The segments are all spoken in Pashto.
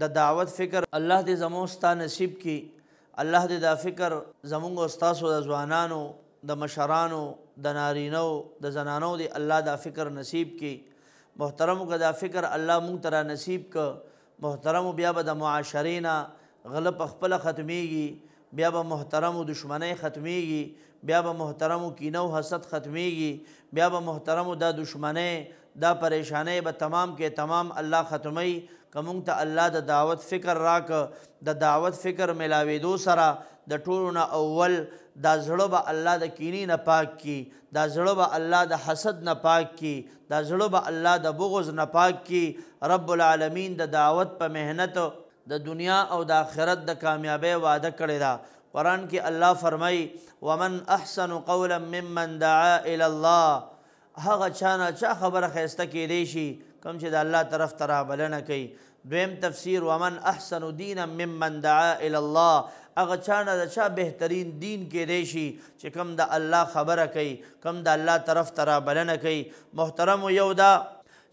د دعوت فکر الله دې زمو ستا نصیب کی الله دې دا فکر زمونږ او ستاسو د ځوانانو د مشرانو د نارینو د زنانو دې الله دا فکر نصیب کی محترم که دا فکر الله مونږ ترا نصیب که محترم بیا به د معاشرې نه غله په خپله ختمیږي بیا به محترمو دښمنۍ ختمیږي، بیا به محترمو کینه او حسد ختمیږي، بیا به محترمو دا دښمنۍ، دا پریشانۍ به تمام کې تمام الله ختموي، که موږ ته الله د دعوت فکر راکړ، د دعوت فکر ملاویدو سره د ټولو نه اول دا زړه به الله د کینې نه پاک کړي، دا زړه به الله د حسد نه پاک کړي، دا زړه به الله د بغض نه پاک کړي، رب العالمین د دعوت په محنت، د دنیا او د آخرت د کامیابۍ وعده کړې ده. قرآن کې الله فرمایي، ومن احسن قولا ممن دعا الی الله هغه چا نه چا خبره ښایسته کېدای شي کوم چې د الله طرف ته رابلنه کوي. دویم تفسیر، ومن احسن دینا ممن دعا الی الله هغه چا نه د چا بهترین دین کېدای شي چې کوم د الله خبره کوي، کوم د الله طرف ته رابلنه کوي. محترمو یو دا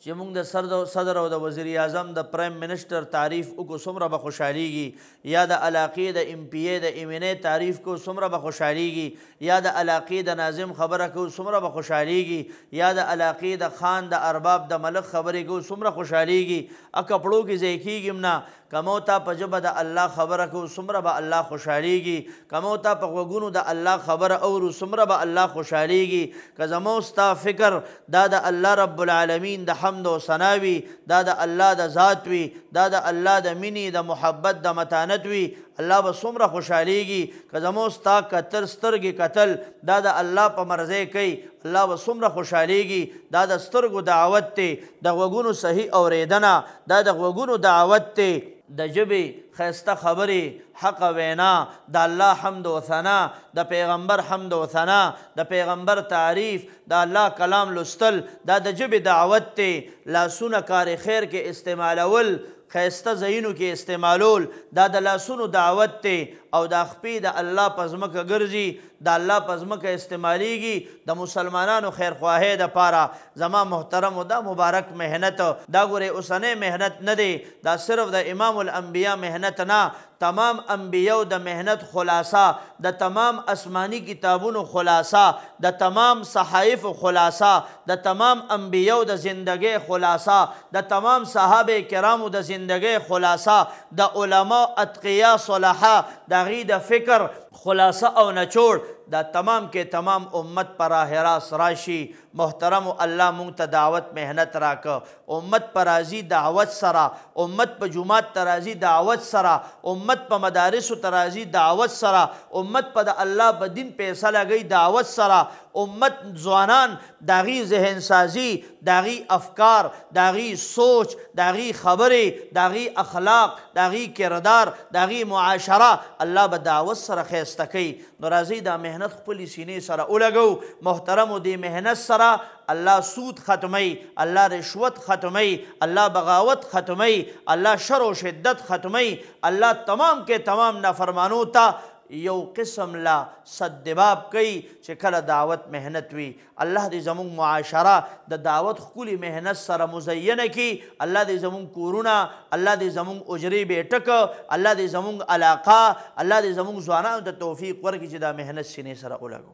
چی مونږ د سر صدر او د وزیر اعظم د پرایم منسټر تعریف وکړو څومره به خوشحالیږي یا د علاقې د ایم پی ای د ایم ان ای تعریف کو څومره به خوشحالیږي یا د علاقې د ناظم خبره کو څومره به خوشحالیږي یا د علاقې د خان د ارباب د ملک خبرې کو څومره خوشحالیږي اکپړو کې ځای کیږي نه که مو ته په ژبه د الله خبره کړو، څومره به الله خوشحالېږي. که مو ته په غوږونو د الله خبره اورو، څومره به الله خوشحالېږي. که زما او ستا فکر دا د الله رب العالمين د حمد او ثنا وي، دا د الله د ذات وي، دا د الله د مينې، د محبت، د متانت وي، الله به څومره خوشحالېږي. که زما او ستا کتل، سترګې کتل، دا د الله په مرضۍ کوي، الله به څومره خوشحالېږي. دا د سترګو دعوت دی، د غوږونو صحيح اورېدنه، دا د غوږونو دعوت دی. د ژبې ښایسته خبرې، حق وینا، د الله حمد او ثنا، د پیغمبر حمد او ثنا، د پیغمبر تعریف، د الله کلام لوستل، دا د ژبې دعوت دی. لاسونه کار خیر کې استعمالول، ښایسته ځایونو کې استعمالول، دا د لاسونو دعوت دی او دا خپې د الله په ځمکه ګرځي، د الله په ځمکه استعمالیږي د مسلمانانو خیر خواهی د پاره زما محترمو دا مبارک محنت دا ګوره اوسنی محنت نه دی دا صرف د امام الانبیاء محنت نه تمام انبیاو د محنت خلاصه د تمام اسمانی کتابونو خلاصه د تمام صحائف خلاصه د تمام انبیاو د زندګی خلاصه د تمام صحابه کرامو د زندګی خلاصه د علماء اتقیاء صلحاء د غی د فکر خلاصه او نچوړ دا تمام کې تمام امت په راه راست راشي محترمو الله مونږ ته دعوت محنت راکه امت په راځي دعوت سره امت په جومات ته راځي دعوت سره امت په مدارسو ته راځي دعوت سره امت په د الله په دین پیسه لګي دعوت سره امت ځوانان د هغوی ذهن سازي، د هغوی افکار، د هغوی سوچ، د هغوی خبرې، د هغوی اخلاق، د هغوی کردار، د هغوی معاشره الله به دعوت سره ښایسته کوي نو راځئ دا محنت خپلې سینې سره ولګوو محترمو دې محنت سره الله سود ختموي، الله رشوت ختموي، الله بغاوت ختموي، الله شر او شدت ختموي، الله تمام کې تمام نافرمانو ته یو قسم لا صدباب کوي چې کله دعوت مهنت وي الله دې زموږ معاشره د دعوت خکلی مهنت سره مزینه کی الله دې زموږ کورونه الله دې زموږ اجری بیٹک الله دې زموږ علاقه الله دې زموږ ځوانانو ته توفیق ورکړي چې دا مهنت سینې سره ولګو